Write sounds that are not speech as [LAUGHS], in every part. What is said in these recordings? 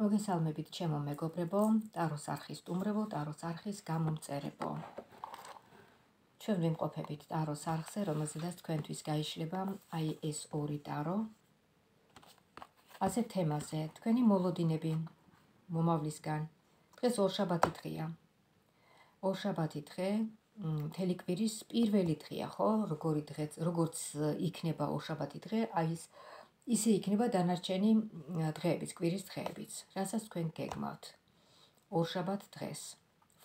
მოგესალმებით ჩემო მეგობრებო, ტაროს არხის სტუმრებო, ტაროს არხის გამომწერებო. ჩვენ ვიმყოფებით ტაროს არხზე, რომელზედაც თქვენთვის გაიშლება აი ეს ორი ტარო. ასე თემაზე, თქვენი მოლოდინები მომავლისგან. დღეს ორშაბათი დღეა. ორშაბათი დღე, მთელი კვირის პირველი დღეა, ხო? როგორი დღე, როგორც იქნება ორშაბათი დღე, აი ეს ისე იქნება დანარჩენი დღეებიც, კვირის დღეებიც, რასაც თქვენ გეგმავთ. ორშაბათ დღეს.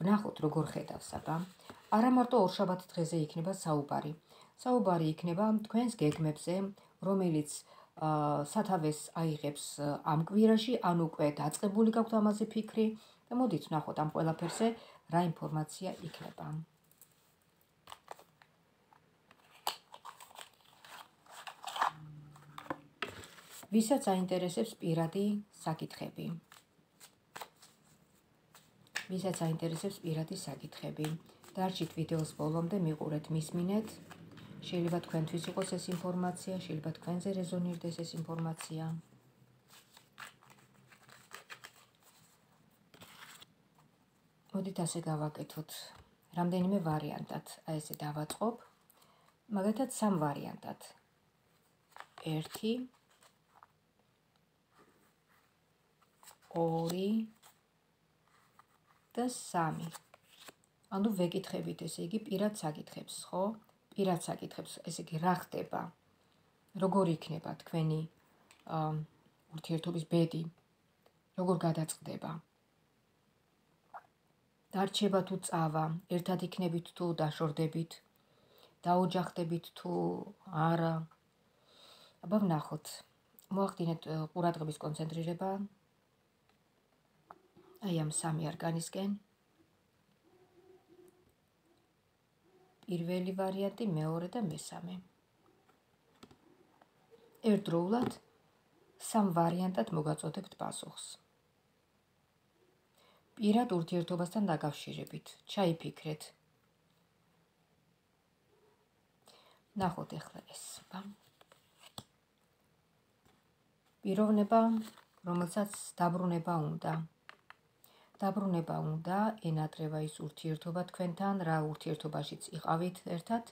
ვნახოთ როგორ ხედავს აბა. არა მარტო ორშაბათ დღეზე იქნება საუბარი. საუბარი იქნება თქვენს გეგმებზე, რომელიც სათავეს აიღებს ამ კვირაში, ან უკვე დაწყებული გაქვთ ამაზე ფიქრი და მოდით ვნახოთ ამ ყველაფერზე რა ინფორმაცია იქნება. ვისაც აინტერესებს პირადი საკითხები. ვისაც აინტერესებს პირადი საკითხები, დარჩით ვიდეოს ბოლომდე, მიყურეთ, მისმინეთ. შეიძლება თქვენთვის იყოს ეს ინფორმაცია, შეიძლება თქვენზე რეზონირდეს ეს ინფორმაცია. მოდით ასე გავაკეთოთ. რამდენიმე ვარიანტად, აი ესე დავაწყობ. მაგალითად, სამ ვარიანტად. 1 2 და 3. ანუ ვეკითხებით ესე იგი პირად საკითხებს, ხო? პირად საკითხებს, ესე იგი რა ხდება? როგორ იქნება თქვენი აა ურთიერთობის ბედი? როგორ გადაწყდება? დარჩება თუ წავა, ერთად იქნებით თუ დაშორდებით? დაოჯახდებით თუ არა? აბა ვნახოთ. მოახდინეთ ყურადღების კონცენტრირება აი ამ სამი არგანისკენ პირველი ვარიანტი, მეორე და მესამე. ერთდროულად სამ ვარიანტად მოგაწოდებთ პასუხს. პირად ურთიერთობასთან დაკავშირებით, ჩაიფიქრეთ. ნახოთ ახლა ეს. პიროვნება, რომელსაც დაბრუნება უნდა. დაბრუნება უნდა ენატრევა ის ურთიერთობა თქვენთან, რა ურთიერთობაშიც იყავით ერთად.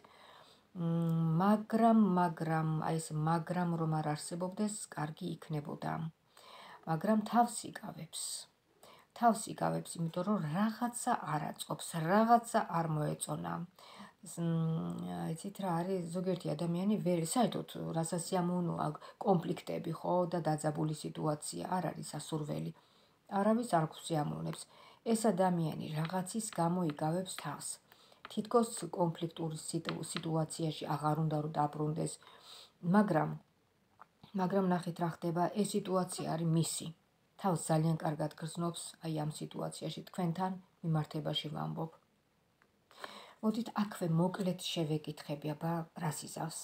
მაგრამ, მაგრამ, აი ეს მაგრამ რომ არ არსებობდეს, კარგი იქნებოდა. მაგრამ თავს იკავებს. თავს იკავებს, იმიტომ რომ რაღაცა არაწყობს, რაღაცა არ მოეწონა. იცით რა არის ზოგიერთი ადამიანი ვერ საერთოდ რასაც ამონოა კონფლიქტები ხო და დაძაბული სიტუაცია არ არის ასურველი. არავის არ გვსიამოვნებს. ეს ადამიანი რაღაცის გამო იგავებს თავს. თითქოს კონფლიქტური სიტუაციაში აღარ უნდა რომ დაბრუნდეს, მაგრამ მაგრამ ნახეთ რა ხდება, ეს სიტუაცია არის მისი. თავს ძალიან კარგად გრძნობს აი ამ სიტუაციაში თქვენთან მიმართებაში ვამბობ. მოდით აქვე მოკლედ შევეკითხები, აბა რას იზავს?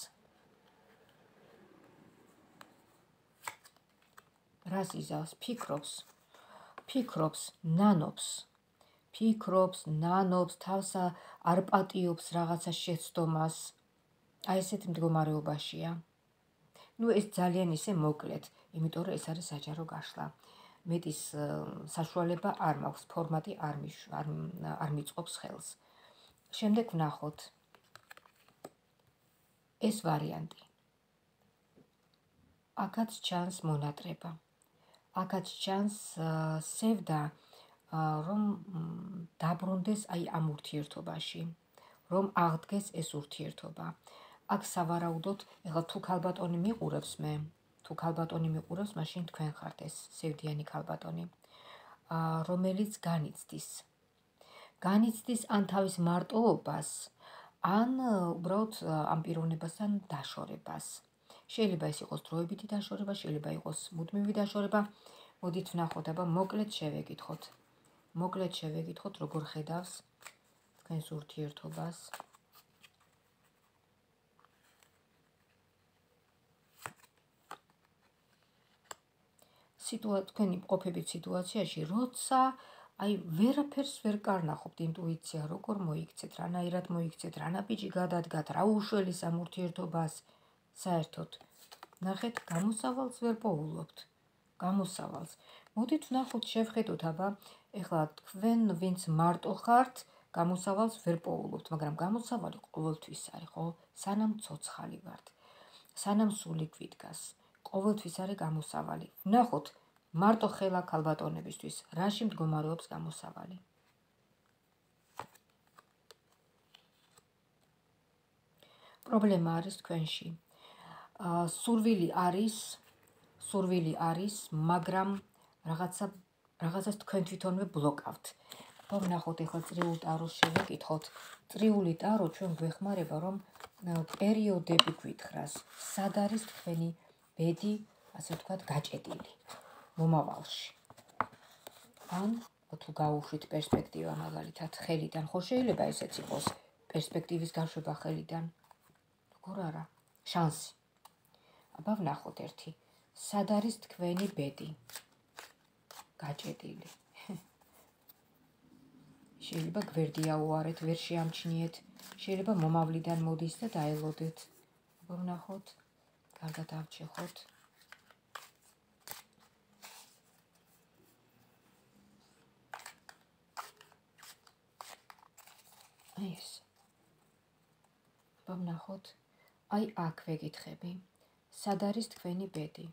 რას იზავს? ფიქრობს, ფიქრობს, ნანობს. ფიქრობს, ნანობს, თავს არ პატიობს რაღაცა შეცდომას. აი ესეთ მდგომარეობაშია. ну ეს ძალიან ისე მოკლედ, იმიტომ რომ ეს არის საჯარო გაშლა. მეტის საშუალება არ მაქვს, ფორმატი არ მიშ არ არ მიწყობს ხელს. შემდეგ ვნახოთ. ეს ვარიანტი. აქაც ჩანს მონატრება. აქაც ჩანს სევდა რომ დაბრუნდეს აი ამ ურთიერთობაში რომ აღდგეს ეს ურთიერთობა. აქ სავარაუდოდ ეხლა თუ ქალბატონი მიყურებს მე თუ ქალბატონი მიყურებს მაშინ თქვენ ხართ ეს სევდიანი ქალბატონი. რომელიც განიცდის. განიცდის ან თავის მარტოობას ან უბრალოდ ამ პიროვნებასთან დაშორებას შეიძლება ეს იყოს დროებითი დაშორება, შეიძლება იყოს მუდმივი დაშორება. მოდით ვნახოთ, აბა მოკლედ შევეკითხოთ. მოკლედ შევეკითხოთ, როგორ ხედავს თქვენს ურთიერთობას. სიტუაცია თქვენი ყოფებით სიტუაციაში, როცა აი ვერაფერს ვერ კარნახობთ ინტუიცია, როგორ მოიქცეთ, რანაირად მოიქცეთ, რანაბიჯი გადადგათ, რა უშველის ამ ურთიერთობას. საერთოდ ნახეთ გამოსავალს ვერ პოულობთ გამოსავალს. მოდით ვნახოთ, შევხედოთ, აბა, ეხლა თქვენ ვინც მარტო ხართ, გამოსავალს ვერ პოულობთ, მაგრამ გამოსავალი ყოველთვის არის, ხო? სანამ ცოცხალი ვართ. სანამ სული გვიდგას, ყოველთვის არის გამოსავალი. ვნახოთ მარტო ხელა ქალბატონებისთვის, რაში მდგომარეობს გამოსავალი. პრობლემა არის თქვენში. სურვილი არის, სურვილი არის, მაგრამ რაღაცა რაღაცას თქვენ თვითონვე ბლოკავთ. ვნახოთ ახლა წრიულ ტაროს შევეკითხოთ. წრიული ტარო ჩვენ გვეხმარება რომ პერიოდები გვითხრას. სად არის თქვენი ბედი, ასე ვთქვათ, გაჭედილი მომავალში. ან თუ გაუშვით პერსპექტივა მაგალითად ხელიდან, ხო შეიძლება ესეც იყოს პერსპექტივის გაშვება ხელიდან. როგორ არა? შანსი. აბა ვნახოთ ერთი. სად არის თქვენი ბედი? გაჭედილი. [LAUGHS] შეიძლება გვერდი აუარეთ, ვერ შეამჩნიეთ. შეიძლება მომავლიდან მოდის და დაელოდეთ. ვნახოთ. კარგად ავჩეხოთ. ეს. ვნახოთ. აი აქ ვეკითხები. სად არის თქვენი ბედი?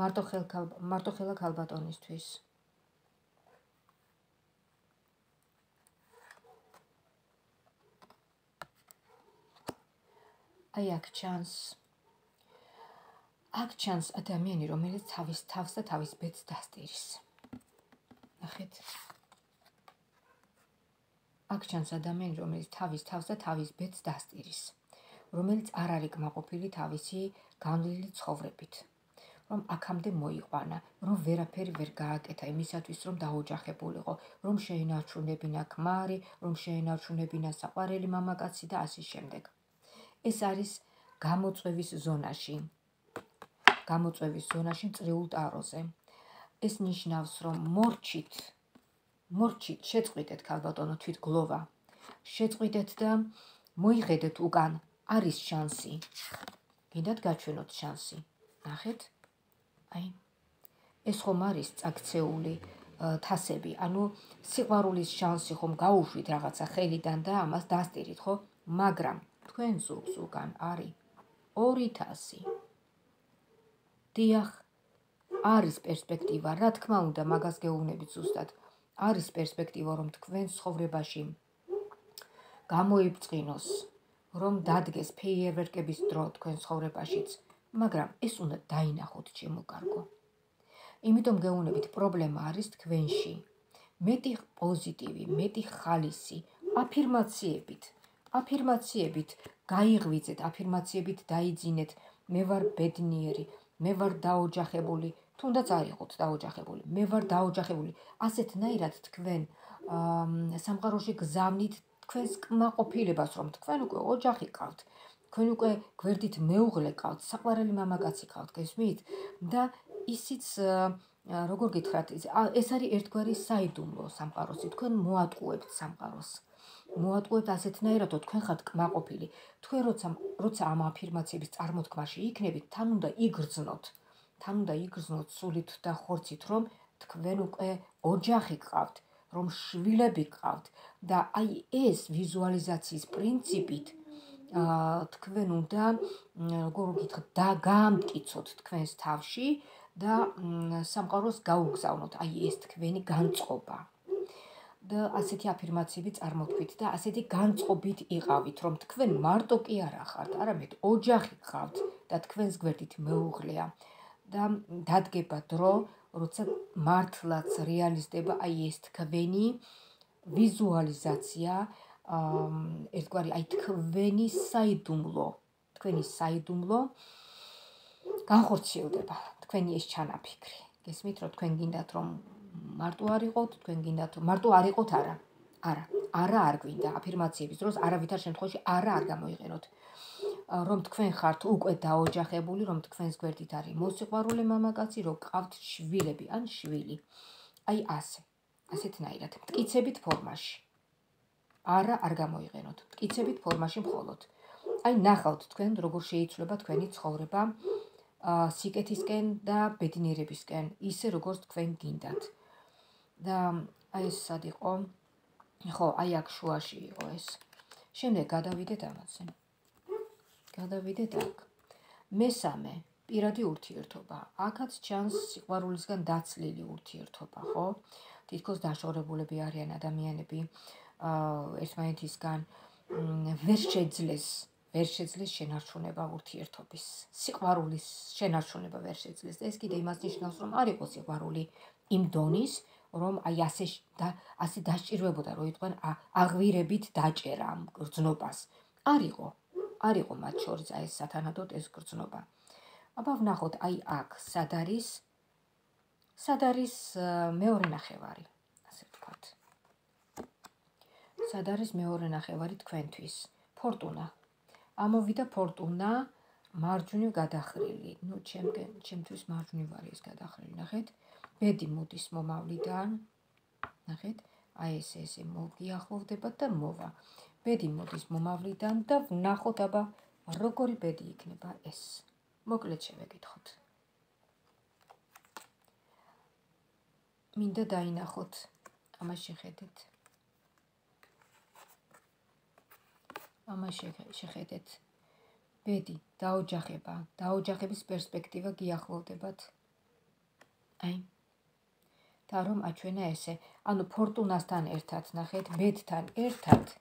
მარტო ხელ მარტო ხელა ქალბატონისთვის. აი აქ ჩანს. აქ ჩანს ადამიანი რომელიც თავის თავს და თავის ბედს დასტირის. ნახეთ. აქ ჩანს ადამიანი რომელიც თავის თავს და თავის ბედს დასტირის რომელიც არ არის გმაყოფილი თავისი განვლილი ცხოვრებით რომ აქამდე მოიყვანა, რომ ვერაფერი ვერ გააკეთა იმისათვის, რომ დაოჯახებულიყო, რომ შეინარჩუნებინა ქმარი, რომ შეინარჩუნებინა საყვარელი მამაკაცი და ასე შემდეგ. ეს არის გამოწვევის ზონაში. გამოწვევის ზონაში წრიულ ტაროზე. ეს ნიშნავს, რომ მორჩით მორჩით შეწყვიტეთ ქალბატონო თვით გლოვა. შეწყვიტეთ და მოიხედეთ უკან არის შანსი. კიდათ გაჩვენოთ შანსი. ნახეთ? აი ეს ხომ არის წაქცეული თასები ანუ სიყვარულის შანსი ხომ გაუშვით რაღაცა ხელიდან და ამას დასტირით ხო მაგრამ თქვენ ზურგს უკან არის 2000 დიახ არის პერსპექტივა რა თქმა უნდა მაგას გეუბნებით ზუსტად არის პერსპექტივა რომ თქვენ ცხოვრებაში გამოიბწყინოს რომ დადგეს ფეიერვერკების დრო თქვენ ცხოვრებაშიც მაგრამ ეს უნდა დაინახოთ ჩემო კარგო. იმიტომ გეუბნებით, პრობლემა არის თქვენში. მეტი პოზიტივი, მეტი ხალისი, აფირმაციებით, აფირმაციებით გაიღვიძეთ, აფირმაციებით დაიძინეთ, მე ვარ ბედნიერი, მე ვარ დაოჯახებული, თუნდაც არ იყოთ დაოჯახებული, მე ვარ დაოჯახებული. ასეთნაირად თქვენ აა სამყაროში გზავნით თქვენს კმაყოფილებას, რომ თქვენ უკვე ოჯახი ყავთ. თქვენ უკვე გვერდით მეუღლე ყავთ, საყვარელი მამაკაცი ყავთ, გესმით? და ისიც როგორ გითხრათ, ეს არის ერთგვარი საიდუმლო სამყაროსი, თქვენ მოატყუებთ სამყაროს. მოატყუებთ ასეთნაირად, რომ თქვენ ხართ კმაყოფილი. თქვენ როცა როცა ამ აფირმაციების წარმოთქმაში იქნებით, თან უნდა იგრძნოთ. თან უნდა იგრძნოთ სულით და ხორცით, რომ თქვენ უკვე ოჯახი ყავთ, რომ შვილები ყავთ და აი ეს ვიზუალიზაციის პრინციპით თქვენ უნდა როგორ გითხრათ და გაამტკიცოთ თქვენს თავში და სამყაროს გაუგზავნოთ. აი ეს თქვენი განწყობა. და ასეთი აფირმაციები წარმოთქვით და ასეთი განწყობით იყავით რომ თქვენ მარტო კი არ ახართ არამედ ოჯახი ხავთ და თქვენს გვერდით მეუღლეა და დადგება დრო როცა მართლაც რეალიზდება აი ეს თქვენი ვიზუალიზაცია ერთგვარი აი თქვენი საიდუმლო, თქვენი საიდუმლო განხორციელდება, თქვენი ეს ჩანაფიქრი. გესმით, რომ თქვენ გინდათ რომ მარტო არ იყოთ, თქვენ გინდათ რომ მარტო არ იყოთ, არა. არა, არა არ გვინდა აფირმაციების დროს არავითარ შემთხვევაში არა არ გამოიყენოთ. რომ თქვენ ხართ უკვე დაოჯახებული, რომ თქვენს გვერდით არის მოსიყვარულე მამაკაცი, რომ ყავთ შვილები ან შვილი. აი ასე. ასეთნაირად, მტკიცებით ფორმაში. არა არ გამოიყენოთ. მტკიცებით ფორმაში მხოლოდ. აი ნახავთ თქვენ როგორ შეიცვლება თქვენი ცხოვრება სიკეთისკენ და ბედნიერებისკენ, ისე როგორც თქვენ გინდათ. და აი ეს სად იყო? ხო, აი აქ შუაში იყო ეს. შემდეგ გადავიდეთ ამაზე. გადავიდეთ აქ. მესამე, პირადი ურთიერთობა. აქაც ჩანს სიყვარულისგან დაცლილი ურთიერთობა, ხო? თითქოს დაშორებულები არიან ადამიანები ერთმანეთისგან ვერ შეძლეს ვერ შეძლეს შენარჩუნება ურთიერთობის. სიყვარულის შენარჩუნება ვერ შეძლეს. ეს კიდე იმას ნიშნავს, რომ არ იყო სიყვარული იმ დონის, რომ აი ასე და ასე დაჭირვებოდა, რომ იყვნენ აღვირებით დაჭერა ამ გრძნობას. არ იყო. არ იყო მათ შორის აი ეს სათანადოდ ეს გრძნობა. აბა ვნახოთ აი აქ სად არის სად არის მეორე ნახევარი, ასე ვთქვათ. სად არის მეორე ნახევარი თქვენთვის? ფორტუნა. ამოვიდა ფორტუნა მარჯვნივ გადახრილი. ნუ ჩემგენ ჩემთვის მარჯვნივ არის გადახრილი, ნახეთ. ბედი მოდის მომავლიდან. ნახეთ, აი ეს ესე მოგიახლოვდება და მოვა. ბედი მოდის მომავლიდან და ვნახოთ აბა როგორი ბედი იქნება ეს. მოკლედ შევეკითხოთ. მინდა დაინახოთ. ამას შეხედეთ. ამას შეხედეთ. ბედი, დაოჯახება, დაოჯახების პერსპექტივა გიახლოვდებათ. აი. და რომ აჩვენა ესე, ანუ ფორტუნასთან ერთად, ნახეთ, ბედთან ერთად.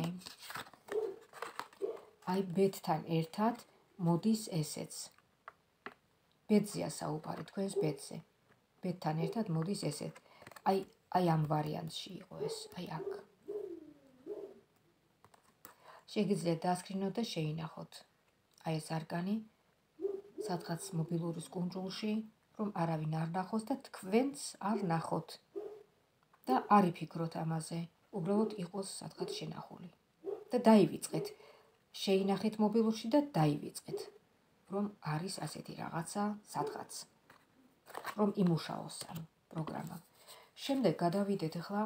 აი. აი ბედთან ერთად მოდის ესეც. ბედზია საუბარი თქვენს ბედზე. ბედთან ერთად მოდის ესეთ. აი აი ამ ვარიანტში იყო ეს, აი აქ. შეგიძლიათ დასკრინოთ და შეინახოთ. აი ეს არგანი სადღაც მობილურის კუნძულში, რომ არავინ არ ნახოს და თქვენც არ ნახოთ. და არ იფიქროთ ამაზე, უბრალოდ იყოს სადღაც შენახული. და დაივიწყეთ. შეინახეთ მობილურში და დაივიწყეთ, რომ არის ასეთი რაღაცა სადღაც. რომ იმუშაოს ამ პროგრამა. შემდეგ გადავიდეთ ახლა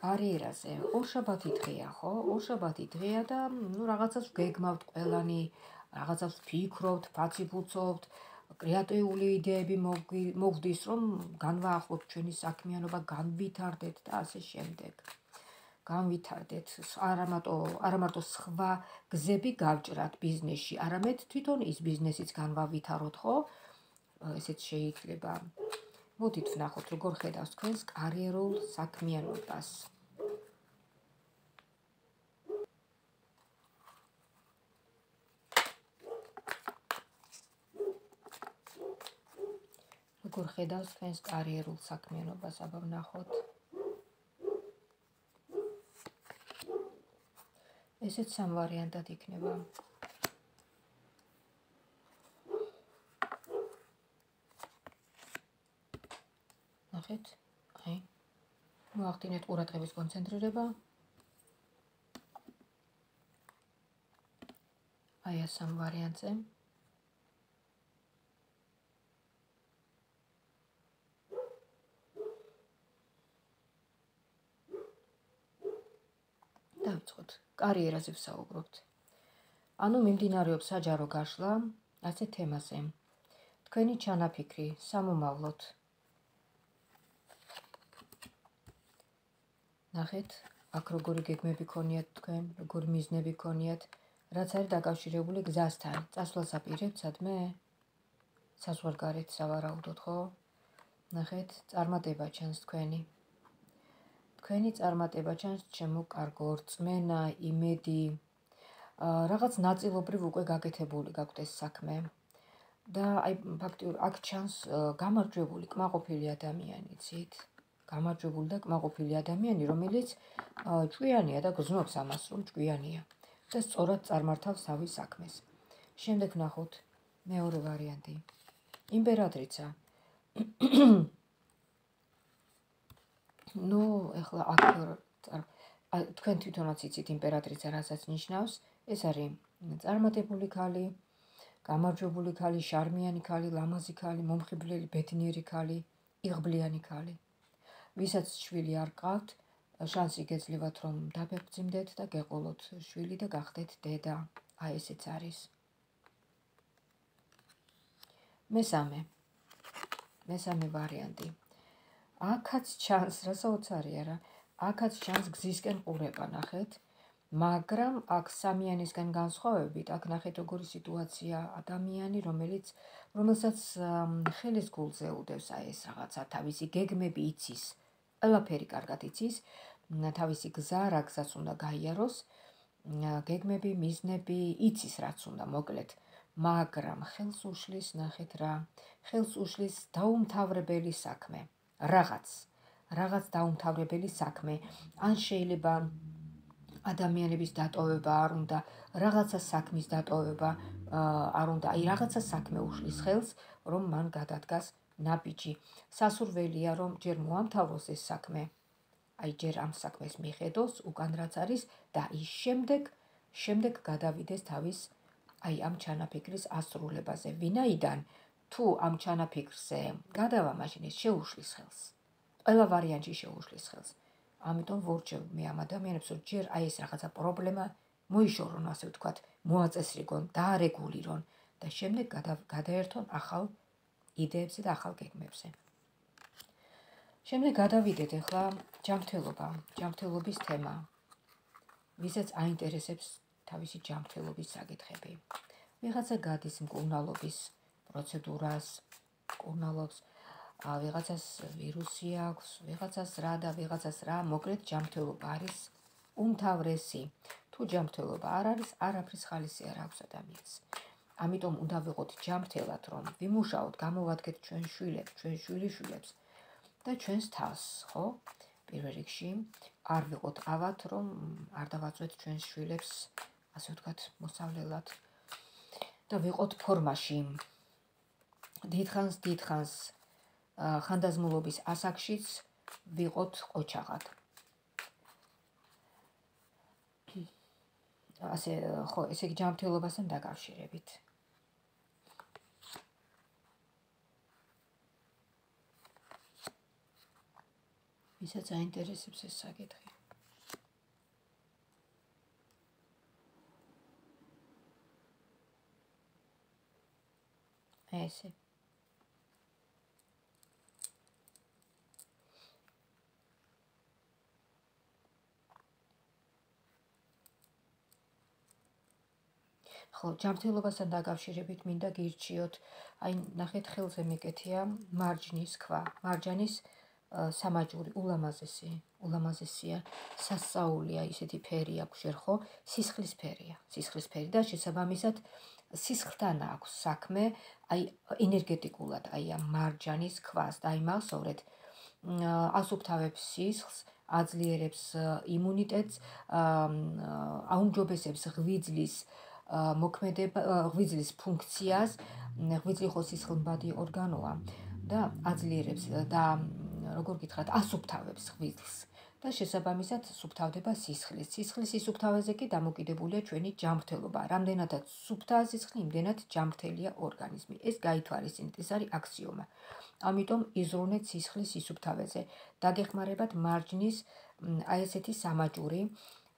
კარიერაზე ორშაბათი დღეა ხო ორშაბათი დღეა და ნუ რაღაცას გეგმავთ ყველანი რაღაცას ფიქრობთ ფაციფუცობთ კრეატიული იდეები მოგდის რომ განვაახლოთ ჩვენი საქმიანობა განვითარდეთ და ასე შემდეგ განვითარდეთ არამარტო არამარტო სხვა გზები გავჭრათ ბიზნესში არამედ თვითონ ის ბიზნესიც განვავითაროთ ხო ესეც შეიძლება მოდით ვნახოთ როგორ ხედავს თქვენს კარიერულ საქმიანობას. როგორ ხედავს თქვენს კარიერულ საქმიანობას, აბა ვნახოთ. ესეც სამ ვარიანტად იქნება. ნახეთ. აი. მოახდინეთ ყურადღების კონცენტრირება. აი ეს სამ ვარიანტზე. კარიერაზე ვსაუბრობთ. ანუ მიმდინარეობს საჯარო გაშლა ასე თემაზე. თქვენი ჩანაფიქრი სამომავლოდ ნახეთ, აქ როგორი გეგმები ქონიათ თქვენ, როგორი მიზნები ქონიათ, რაც არის დაკავშირებული გზასთან. წასვლას აპირებთ სადმე? საზღვარგარეთ სავარაუდოდ, ხო? ნახეთ, წარმატება ჩანს თქვენი. თქვენი წარმატება ჩანს ჩემო კარგო რწმენა, იმედი. რაღაც ნაწილობრივ უკვე გაკეთებული გაქვთ ეს საქმე. და აი ფაქტიურად აქ ჩანს გამარჯვებული, კმაყოფილი ადამიანი, ცით? გამარჯვებული და კმაყოფილი ადამიანი, რომელიც ჭკვიანია და გზნობს ამას, რომ ჭკვიანია და სწორად წარმართავს თავის საქმეს. შემდეგ ნახოთ მეორე ვარიანტი. იმპერატრიცა. ნუ ეხლა აქ თქვენ თვითონაც იცით იმპერატრიცა რასაც ნიშნავს. ეს არის წარმატებული ქალი, გამარჯვებული ქალი, შარმიანი ქალი, ლამაზი ქალი, მომხიბლელი, ბედნიერი ქალი, იღბლიანი ქალი. ვისაც შვილი არ ყავთ, შანსი გეძლევათ რომ დაბერძიმდეთ და გეყოლოთ შვილი და გახდეთ დედა. აი ესეც არის. მესამე მესამე ვარიანტი აქაც ჩანს რასაც არის არა? აქაც ჩანს გზისკენ ყურება ნახეთ. მაგრამ აქ სამიანისგან განსხვავებით აქ ნახეთ როგორი სიტუაცია ადამიანი რომელიც რომელსაც ხელის გულზე უდევს აი ეს რაღაცა თავისი გეგმები იცის ყველაფერი კარგად იცის თავისი გზა რა გზას უნდა გაიაროს გეგმები მიზნები იცის რაც უნდა მოკლედ. მაგრამ ხელს უშლის ნახეთ რა ხელს უშლის დაუმთავრებელი საქმე რაღაც რაღაც დაუმთავრებელი საქმე ან შეიძლება ადამიანების დატოვება არ უნდა, რაღაცა საქმის დატოვება არ უნდა. აი რაღაცა საქმე უშლის ხელს, რომ მან გადადგას ნაბიჯი. სასურველია, რომ ჯერ მოამთავროს ეს საქმე. აი ჯერ ამ საქმეს მიხედოს, უკან რაც არის და ის შემდეგ, შემდეგ გადავიდეს თავის აი ამ ჩანაფიქრის ასრულებაზე. ვინაიდან თუ ამ ჩანაფიქრზე გადავა, მაშინ ეს შეუშლის ხელს. ყველა ვარიანტი შეუშლის ხელს. ამიტომ ვორჩევ მე ამ ადამიანებს რომ ჯერ აი ეს რაღაცა პრობლემა მოიშორონ ასე ვთქვათ მოაწესრიგონ დაარეგულირონ და შემდეგ გადაერთონ ახალ იდეებზე და ახალ გეგმებზე შემდეგ გადავიდეთ ახლა ჯანმრთელობა ჯანმრთელობის თემა ვისაც აინტერესებს თავისი ჯანმრთელობის საკითხები ვიღაცა გადის მკურნალობის პროცედურას მკურნალობს ვიღაცას ვირუსი აქვს, ვიღაცას რა და ვიღაცას რა, მოკლედ ჯანმრთელობა არის უმთავრესი. თუ ჯანმრთელობა არ არის, არაფრის ხალისი არ აქვს ადამიანს. ამიტომ უნდა ვიყოთ ჯანმრთელად, რომ ვიმუშაოთ, გამოვადგეთ ჩვენ შვილებს, ჩვენ შვილიშვილებს და ჩვენს თავს, ხო? პირველ რიგში არ ვიყოთ ავად, რომ არ დავაწვეთ ჩვენს შვილებს, ასე ვთქვათ, მოსავლელად და ვიყოთ ფორმაში. დიდხანს, დიდხანს ხანდაზმულობის ასაკშიც ვიყოთ ყოჩაღად. ასე ხო, ესე იგი ჯანმრთელობასთან დაკავშირებით. ვისაც აინტერესებს ეს საკითხი. ესე ხო, ჯანმრთელობასთან დაკავშირებით მინდა გირჩიოთ, აი ნახეთ ხელზე მეკეთია მარჯნის ქვა, მარჯანის სამაჯური ულამაზესი, ულამაზესია, სასაულია, ისეთი ფერი აქვს შენ ხო? სისხლის ფერია, სისხლის ფერი და შესაბამისად სისხლთან აქვს საქმე, აი ენერგეტიკულად, აი ამ მარჯანის ქვას. და აი მასოვრეთ ასუფთავებს სისხლს, აძლიერებს იმუნიტეტს, აუმჯობესებს ღვიძლის მოქმედება ღვიძლის ფუნქციას ღვიძლი ხო სისხლბადი ორგანოა და აძლიერებს და როგორ გითხრათ ასუფთავებს ღვიძლს და შესაბამისად სუფთავდება სისხლის. სისხლის სიფთავეზე კი დამოკიდებულია ჩვენი ჯანმრთელობა. რამდენადაც სუფთაა სისხლი, იმდენად ჯანმრთელია ორგანიზმი. ეს გაითვალისწინეთ, ეს არის აქსიომა. ამიტომ იზრუნეთ სისხლის სიფთავეზე. დაგეხმარებათ მარჯნის აი ესეთი სამაჯური,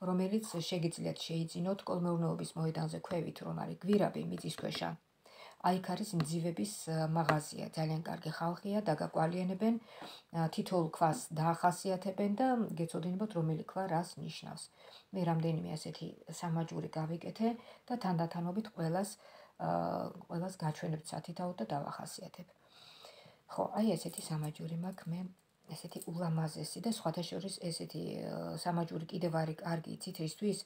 რომელიც შეგიძლიათ შეიძინოთ კოლმეურნეობის მოედანზე ქვევით, რომ არის გვირაბი მიწისქვეშა. აი, ქარის მძივების მაღაზია, ძალიან კარგი ხალხია, დაგაკვალიანებენ, თითოეულ ქვას დაახასიათებენ და გეცოდინებოთ, რომელი ქვა რას ნიშნავს. მე რამდენიმე ასეთი სამაჯური გავიკეთე და თანდათანობით ყველას ყველას გაჩვენებ სათითაოდ და დავახასიათებ. ხო, აი ესეთი სამაჯური მაქვს მე ესეთი ულამაზესი და სხვათა შორის ესეთი სამაჯური კიდევ არის კარგი იცით ისთვის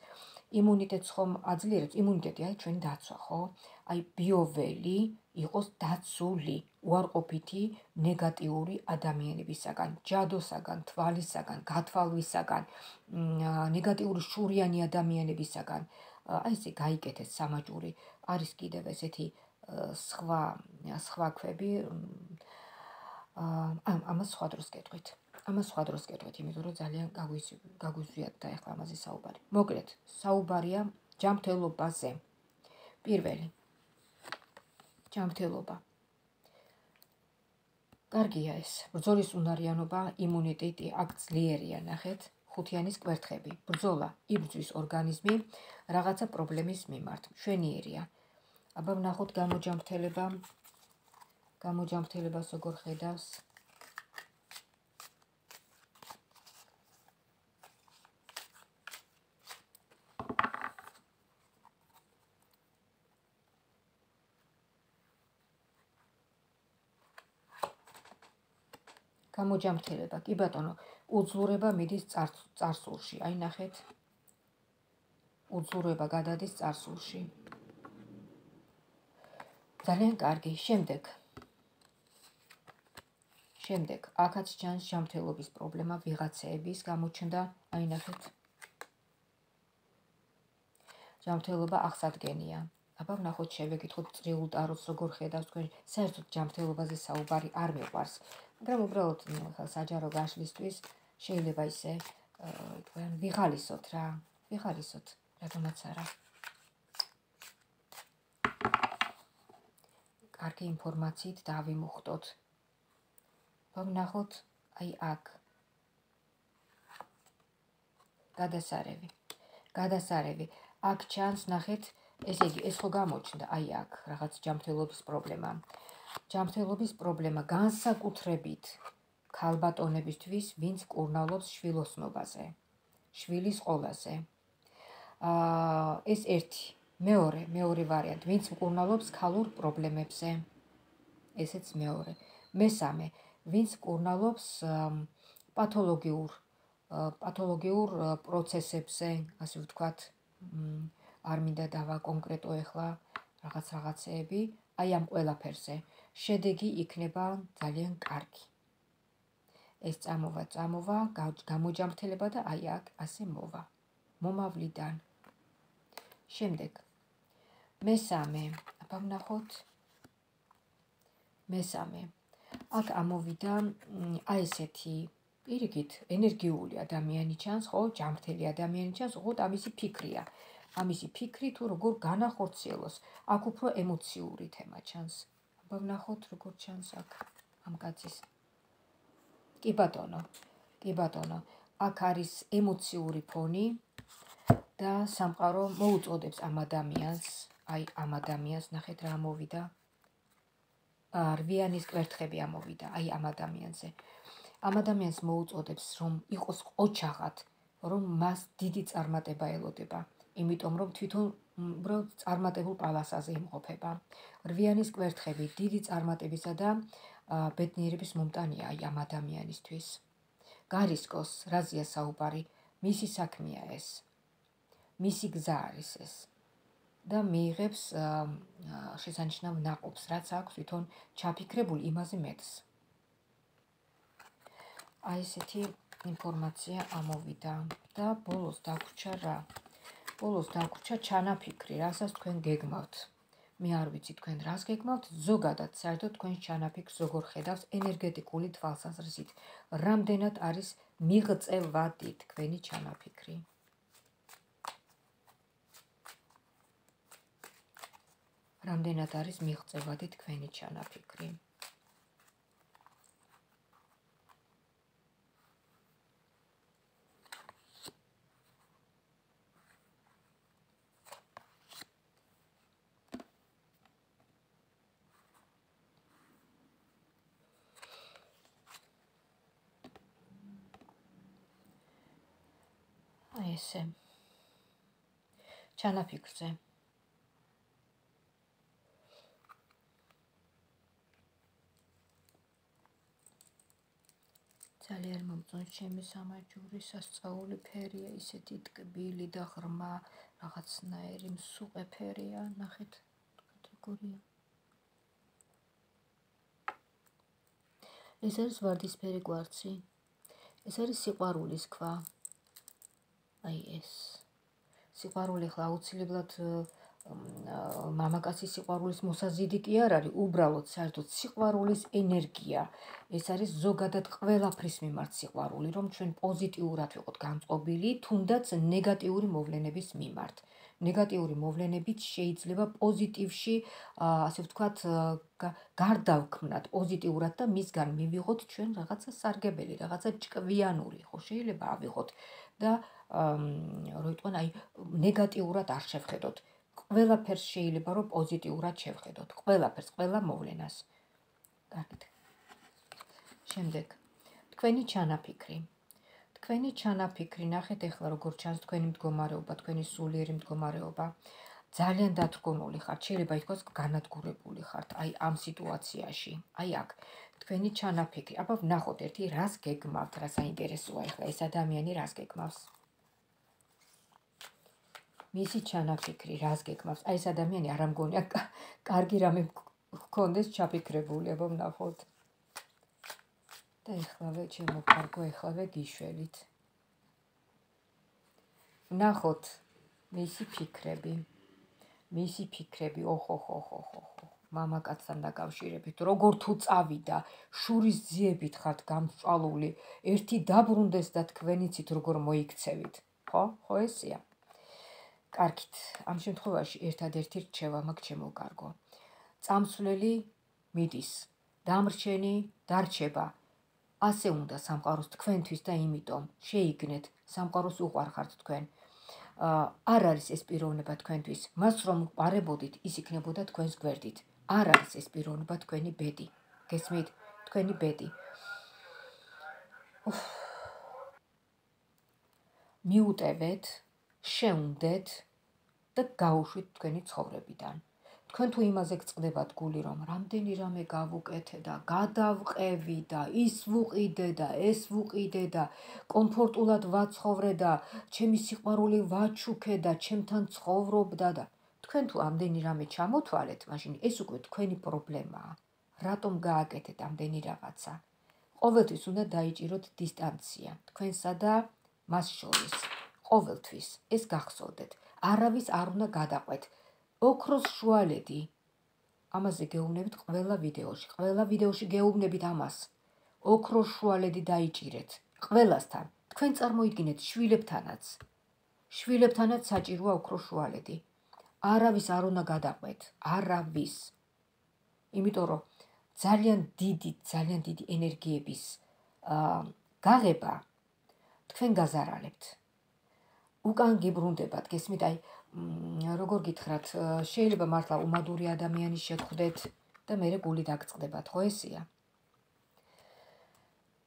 იმუნიტეტს ხომ აძლიერებს? იმუნიტეტი არის ჩვენი დაცვა ხო? აი ბიოველი იყოს დაცული უარყოფითი ნეგატიური ადამიანებისაგან ჯადოსაგან თვალისაგან გათვალვისაგან ნეგატიური შურიანი ადამიანებისაგან. აი ესე გაიკეთეს სამაჯური. არის კიდევ ესეთი სხვა სხვა ქვები ამ ამას სხვა დროს გეტყვით. ამას სხვა დროს გეტყვით, იმიტომ რომ ძალიან გაგვიზვიათ და ახლა ამაზე საუბარი. მოკლედ, საუბარია ჯანმრთელობაზე. პირველი. ჯანმრთელობა. კარგია ეს. ბრძოლის უნარიანობა, იმუნიტეტი აქ ძლიერია, ნახეთ. ხუთიანის კვერთხები. ბრძოლა, იბრძვის ორგანიზმი რაღაცა პრობლემის მიმართ. შვენიერია. აბა ვნახოთ გამოჯანმრთელება გამოჯამრთელებას როგორ ხედავს? გამოჯამრთელება. კი ბატონო, უძლურება მიდის წარსულში. აი ნახეთ. უძლურება გადადის წარსულში. ძალიან კარგი. შემდეგ. შემდეგ, აქაც ჩანს ჯამრთელობის პრობლემა ვიღაცეების გამოჩნდა. აი ნახეთ. ჯამრთელობა ახსადგენია. აბა ვნახოთ შევეკითხოთ წრიულ ტაროს როგორ ხედავს თქვენ საერთოდ ჯამრთელობაზე საუბარი არ მეყვარს. მაგრამ უბრალოდ ხა საჯარო გაშლისთვის შეიძლება ისე თქვენ ვიღალისოთ რა, ვიღალისოთ, რადგანაც არა. კარგი ინფორმაციით დავიმუხტოთ. ვამნახოთ აი აქ. გადასარევი. გადასარევი. აქ ჩანს ნახეთ, ესე იგი, ეს ხო გამოჩნდა აი აქ, რაღაც ჯამრთელობის პრობლემა. ჯამრთელობის პრობლემა განსაკუთრებით ქალბატონებისთვის, ვინც კურნალობს შვილოსნობაზე, შვილის ყოლაზე. აა ეს ერთი, მეორე, მეორე ვარიანტი, ვინც კურნალობს ქალურ პრობლემებზე. ესეც მეორე. მესამე, ვინც კურნალობს პათოლოგიურ პათოლოგიურ პროცესებზე, ასე ვთქვათ, არ მინდა დავა კონკრეტო ეხლა რაღაც რაღაცეები, აი ამ ყველაფერზე. შედეგი იქნება ძალიან კარგი. ეს წამოვა, წამოვა, გამოჯამრთელება და აი აქ ასე მოვა. მომავლიდან. შემდეგ. მესამე, აბა ვნახოთ. მესამე. აქ ამოვიდა აი ესეთი პირიქით ენერგიული ადამიანი ჩანს, ხო, ჯამრთელი ადამიანი ჩანს, ხო, ამისი ფიქრია. ამისი ფიქრი თუ როგორ განახორციელოს, აქ უფრო ემოციური თემა ჩანს. აბა ვნახოთ როგორ ჩანს აქ ამ კაცის კი ბატონო კი ბატონო აქ არის ემოციური ფონი და სამყარო მოუწოდებს ამ ადამიანს აი ამ ადამიანს ნახეთ რა მოვიდა რვიანის კვერთხები ამოვიდა აი ამ ადამიანზე ამ ადამიანს მოუწოდებს რომ იყოს ოჩაღად რომ მას დიდი წარმატება ელოდება იმიტომ რომ თვითონ უბრალოდ წარმატებულ პალასაზე იმყოფება. რვიანის კვერთხები დიდი წარმატებისა და ბედნიერების მომტანია აი ამ ადამიანისთვის. გარისკოს რაზია საუბარი, მისი საქმეა ეს. მისი გზა არის ეს. და მიიღებს შესანიშნავ ნაყოფს, რაც აქვს თვითონ ჩაფიქრებული იმაზე მეტს. აი ესეთი ინფორმაცია ამოვიდა და ბოლოს დაგვრჩა რა? ბოლოს დაგვრჩა ჩანაფიქრი, რასაც თქვენ გეგმავთ. მე არ ვიცი თქვენ რას გეგმავთ, ზოგადად საერთოდ თქვენ ჩანაფიქრს როგორ ხედავს ენერგეტიკული თვალსაზრისით. რამდენად არის მიღწევადი თქვენი ჩანაფიქრი? რამდენად არის მიღწევადი თქვენი ჩანაფიქრი? ესე ჩანაფიქრზე ძალიან მომწონს ჩემი სამაჯური სასწაული ფერია ისეთი ტკბილი და ღრმა რაღაცნაირი მსუყე ფერია ნახეთ კატეგორია. ეს არის ვარდისფერი კვარცი. ეს არის სიყვარულის ქვა. აი ეს. სიყვარული ხლა აუცილებლად მამაკაცის სიყვარულის მოსაზიდი კი არ არის, უბრალოდ საერთოდ სიყვარულის ენერგია. ეს არის ზოგადად ყველაფრის მიმართ სიყვარული, რომ ჩვენ პოზიტიურად ვიყოთ განწყობილი, თუნდაც ნეგატიური მოვლენების მიმართ. ნეგატიური მოვლენებით შეიძლება პოზიტივში, ასე ვთქვათ, გარდავქმნათ პოზიტიურად და მისგან მივიღოთ ჩვენ რაღაცა სარგებელი, რაღაცა ჭკვიანური, ხო შეიძლება ავიღოთ და რო იტყვენ აი ნეგატიურად არ შევხედოთ. ყველაფერს შეიძლება რომ პოზიტიურად შევხედოთ. ყველაფერს, ყველა მოვლენას. კარგით. შემდეგ თქვენი ჩანაფიქრი. თქვენი ჩანაფიქრი, ნახეთ ახლა როგორ ჩანს თქვენი მდგომარეობა, თქვენი სულიერი მდგომარეობა. ძალიან დათრგუნული ხართ, შეიძლება ითქვას განადგურებული ხართ აი ამ სიტუაციაში. აი აქ თქვენი ჩანაფიქრი. აბა ვნახოთ ერთი რას გეგმავთ, რა საინტერესოა ახლა ეს ადამიანი რას გეგმავს. მისი ჩანაფიქრი რას გეკმავს? აი ეს ადამიანი არ ამგონია კარგი რამე გქონდეს ჩაფიქრებული, აბა ვნახოთ. და ეხლავე ჩემო კარგო, ეხლავე გიშველით. ვნახოთ მისი ფიქრები. მისი ფიქრები, ოხო ხო ხო ხო ხო. მამაკაცთან დაკავშირებით, როგორ თუ წავიდა, შურის ძიებით ხართ გამწვალული, ერთი დაბრუნდეს და თქვენიცით როგორ მოიქცევით. ხო? ხო ესია? კარგით, ამ შემთხვევაში ერთადერთი რჩევა მაქვს ჩემო კარგო. წამსვლელი მიდის, დამრჩენი დარჩება. ასე უნდა სამყაროს თქვენთვის და იმიტომ შეიგნეთ, სამყაროს უყარხართ თქვენ. არ არის ეს პიროვნება თქვენთვის, მას რომ პარებოდით, ის იქნებოდა თქვენს გვერდით. არ არის ეს პიროვნება თქვენი ბედი. გესმით? თქვენი ბედი. მიუტევეთ შეუნდეთ და გაუშვით თქვენი ცხოვრებიდან. თქვენ თუ იმაზე გწყდებათ გული, რომ რამდენი რამე გავუკეთე და გადავყევი და ის ვუყიდე და ეს ვუყიდე და კომფორტულად ვაცხოვრე და ჩემი სიყვარული ვაჩუქე და ჩემთან ცხოვრობდა და თქვენ თუ ამდენი რამე ჩამოთვალეთ, მაშინ ეს უკვე თქვენი პრობლემაა. რატომ გააკეთეთ ამდენი რაღაცა? ყოველთვის უნდა დაიჭიროთ დისტანცია თქვენსა და მას შორის. ყოველთვის ეს გახსოვდეთ. არავის არ უნდა გადაყვეთ. ოქროს შუალედი. ამაზე გეუბნებით ყველა ვიდეოში. ყველა ვიდეოში გეუბნებით ამას. ოქროს შუალედი დაიჭირეთ. ყველასთან. თქვენ წარმოიდგინეთ შვილებთანაც. შვილებთანაც საჭიროა ოქროს შუალედი. არავის არ უნდა გადაყვეთ. არავის. იმიტომ რომ ძალიან დიდი, ძალიან დიდი ენერგიების აა გაღება თქვენ გაზარალებთ. უკან გიბრუნდებათ, გესმით, აი როგორ გითხრათ, შეიძლება მართლა უმადური ადამიანი შეხვდეთ და მე რეგული დაგწყდებათ, ხო ესია?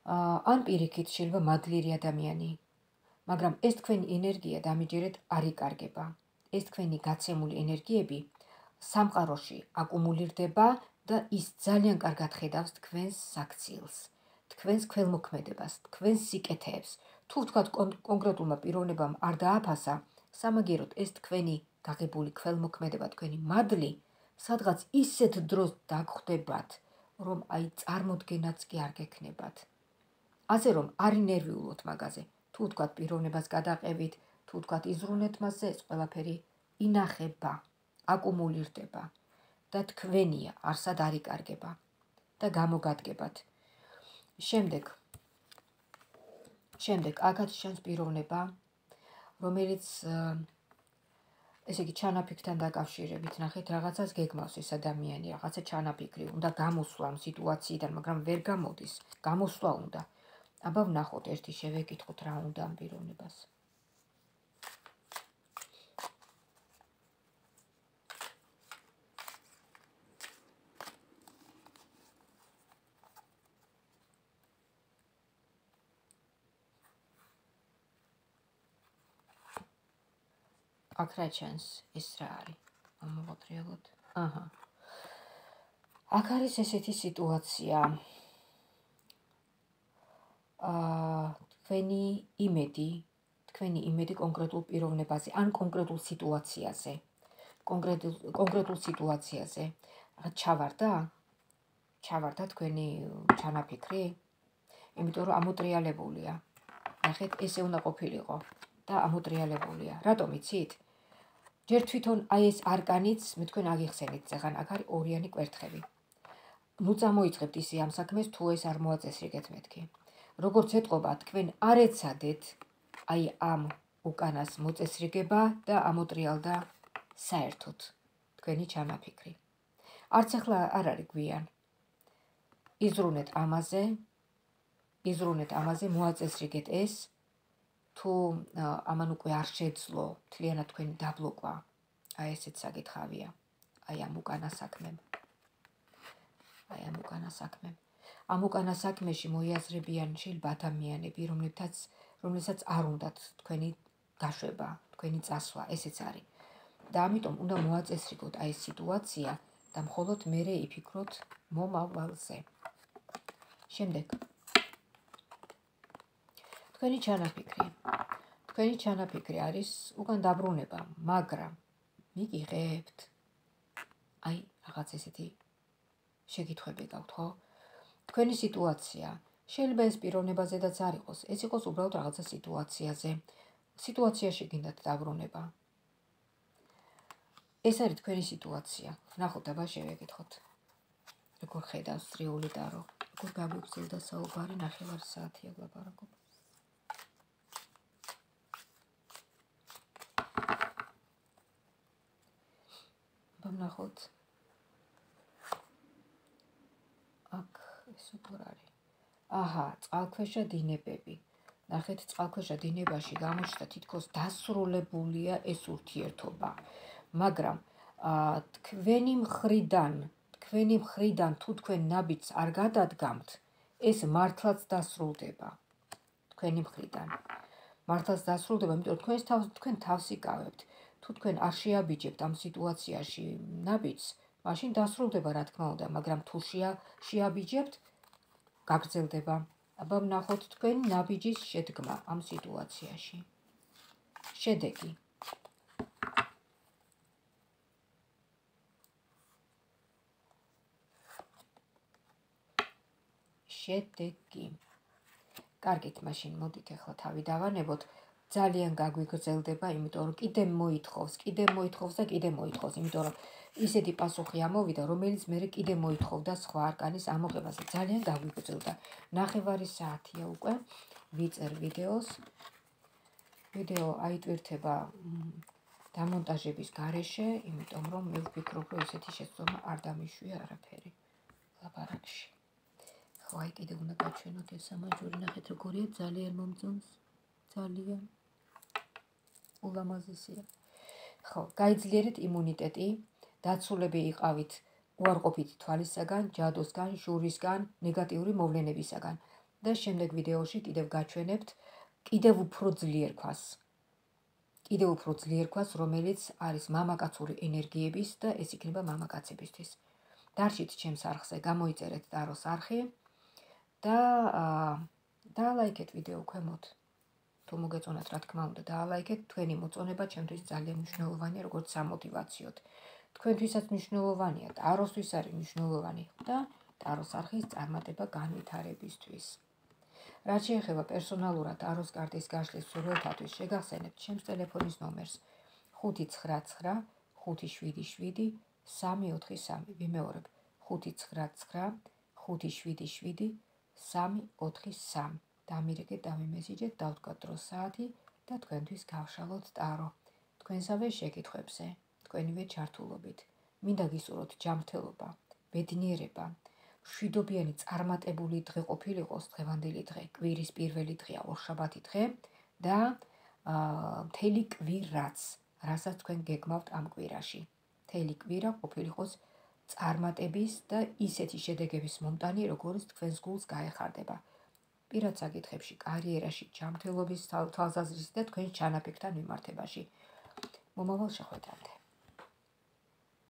ან პირიქით შეიძლება მადლიერი ადამიანი. მაგრამ ეს თქვენი ენერგია დამიჯერეთ არ იკარგება. ეს თქვენი გაცემული ენერგიები სამყაროში აკუმულირდება და ის ძალიან კარგად ხედავს თქვენს საქციელს, თქვენს ქველმოქმედებას, თქვენს სიკეთეებს, თუ თქვა კონკრეტულმა პიროვნებამ არ დააფასა, სამაგიეროდ ეს თქვენი გაღებული ქველმოქმედება, თქვენი მადლი, სადღაც ისეთ დროს დაგხვდებათ, რომ აი წარმოდგენაც კი არ გექნებათ. ასე რომ არ ინერვიულოთ მაგაზე. თუ თქვა პიროვნებას გადაყევით, თუ თქვა იზრუნეთ მასზე, ეს ყველაფერი ინახება, აკუმულირდება და თქვენია, არსად არ იკარგება და გამოგადგებათ. შემდეგ შემდეგ აქაც შენს პიროვნება რომელიც ესე იგი ჩანაფიქრთან დაკავშირებით ნახეთ რაღაცას გეგმავს ეს ადამიანი რაღაცა ჩანაფიქრი უნდა გამოსვლა ამ სიტუაციიდან მაგრამ ვერ გამოდის. გამოსვლა უნდა. აბა ვნახოთ ერთი შევეკითხოთ რა უნდა ამ პიროვნებას აქ რა ჩანს? ეს რა არის? ამოვატრიალოთ აჰა. აქ არის ესეთი სიტუაცია. აა თქვენი იმედი თქვენი იმედი კონკრეტულ პიროვნებაზე ან კონკრეტულ სიტუაციაზე. კონკრეტულ კონკრეტულ სიტუაციაზე. რა ჩავარდა? ჩავარდა თქვენი ჩანაფიქრი? იმიტომ რომ ამოტრიალებულია. ნახეთ ესე უნდა ყოფილიყო და ამოტრიალებულია. რატომ იცით ჯერ თვითონ აი ეს არკანიც მე თქვენ აგიხსენით ზეგან აქ არის ორიანი კვერთხები. ნუ წამოიწყებთ ისე ამ საქმეს თუ ეს არ მოაწესრიგეთ მეთქი როგორც ეთყობა თქვენ არ ეცადეთ აი ამ უკანას მოწესრიგება და ამოტრიალდა საერთოდ. თქვენი ჩანაფიქრი. არც ახლა არ არის გვიან. იზრუნეთ ამაზე იზრუნეთ ამაზე მოაწესრიგეთ ეს თუ ამან უკვე არ შეძლო თლიანად თქვენი დაბლოკვა, აი ესეც საკითხავია. აი ამ უკანა საქმემ. აი ამ უკანა საქმე. ამ უკანა საქმეში მოიაზრებიან შეიძლება ადამიანები, რომლებთაც რომელსაც არ უნდათ თქვენი გაშვება, თქვენი წასვლა, ესეც არის. და ამიტომ უნდა მოაწესრიგოთ აი სიტუაცია და მხოლოდ მეરે იფიქროთ მომავალზე. შემდეგ თქვენი ჩანაფიქრი. თქვენი ჩანაფიქრი არის უკან დაბრუნება, მაგრამ მიგიღებთ აი რაღაც ესეთი შეკითხვები გაქვთ, ხო? თქვენი სიტუაცია შეიძლება ეს პიროვნებაზედაც არ იყოს, ეს იყოს უბრალოდ რაღაცა სიტუაციაზე. სიტუაციაში გინდათ დაბრუნება. ეს არის თქვენი სიტუაცია. ნახოთ, აბა შევეკითხოთ. როგორ ხედავს წრიული დარო? როგორ გაგვიგზელდა საუბარი ნახევარ საათია ლაპარაკობ. ნახოთ. ეს როგორ არის? აჰა, წყალქვეშა დინებები. ნახეთ, წყალქვეშა დინებაში გამოჩნდა თითქოს დასრულებულია ეს ურთიერთობა. მაგრამ აა თქვენი მხრიდან, თქვენი მხრიდან თუ თქვენ ნაბიჯს არ გადადგამთ, ეს მართლაც დასრულდება. თქვენი მხრიდან. მართლაც დასრულდება, იმიტომ თქვენს თავს თქვენ თავს იკავებთ. თუ თქვენ არ შეაბიჯებთ ამ სიტუაციაში ნაბიჯს, მაშინ დასრულდება რა თქმა უნდა, მაგრამ თუ შეაბიჯებთ, გაგრძელდება. აბა ვნახოთ თქვენ ნაბიჯის შედგმა ამ სიტუაციაში. შედეგი. შედეგი. კარგით, მაშინ მოდით ახლა თავი დავანებოთ. ძალიან გაგვიგრძელდება, იმიტომ რომ კიდე მოითხოვს, კიდე მოითხოვს და კიდე მოითხოვს, იმიტომ რომ ისეთი პასუხი ამოვიდა, რომელიც მე კიდე მოითხოვდა სხვა არკანის ამოღებას. ძალიან გაგვიგრძელდა. ნახევარი საათია უკვე ვიწერ ვიდეოს. ვიდეო აიტვირთება დამონტაჟების გარეშე, იმიტომ რომ მე ვფიქრობ, რომ ესეთი შეცდომა არ დამიშვია არაფერი ლაპარაკში. ხო, აი კიდე უნდა გაჩვენოთ ეს ამაჟური, ნახეთ როგორია ძალიან მომწონს. ძალიან ულამაზესია. ხო, გაიძლიერეთ იმუნიტეტი. დაცულები იყავით უარყოფითი თვალისაგან, ჯადოსგან, შურისგან, ნეგატიური მოვლენებისაგან და შემდეგ ვიდეოში კიდევ გაჩვენებთ კიდევ უფრო ძლიერ ქვას. კიდევ უფრო ძლიერ ქვას, რომელიც არის მამაკაცური ენერგიების და ეს იქნება მამაკაცებისთვის. დარშით ჩემს არხზე, გამოიწერეთ დაროს არხი და და ლაიქეთ ვიდეო ქვემოთ. თუ მოგეწონათ, რა თქმა უნდა, დაალაიქეთ, თქვენი მოწონება ჩემთვის ძალიან მნიშვნელოვანია, როგორც სამოტივაციოდ. თქვენთვისაც მნიშვნელოვანია, ტაროსთვის არის მნიშვნელოვანი და ტაროს არხის წარმატება განვითარებისთვის. რაც შეეხება პერსონალურად ტაროს კარტის გაშლის სურვილთათვის, შეგახსენებთ ჩემს ტელეფონის ნომერს 599 577 343. ვიმეორებ 599 577 343. დამირეკეთ, დამიმესიჯეთ, დავდგათ დრო საათი და თქვენთვის გავშალოთ ტარო. თქვენსავე შეკითხვებზე. თქვენივე ჩართულობით. მინდა გისურვოთ ჯანმრთელობა, ბედნიერება, შვიდობიანი წარმატებული დღე ყოფილიყოს დღევანდელი დღე, კვირის პირველი დღეა, ორშაბათი დღე და მთელი კვირაც, რასაც თქვენ გეგმავთ ამ კვირაში. მთელი კვირა ყოფილიყოს წარმატების და ისეთი შედეგების მომტანი, როგორც თქვენს გულს გაეხარდება. პირად საკითხებში, კარიერაში, ჯანმრთელობის თვალსაზრისით და თქვენ ჩანაფიქრთან მიმართებაში. მომავალ შეხვედრამდე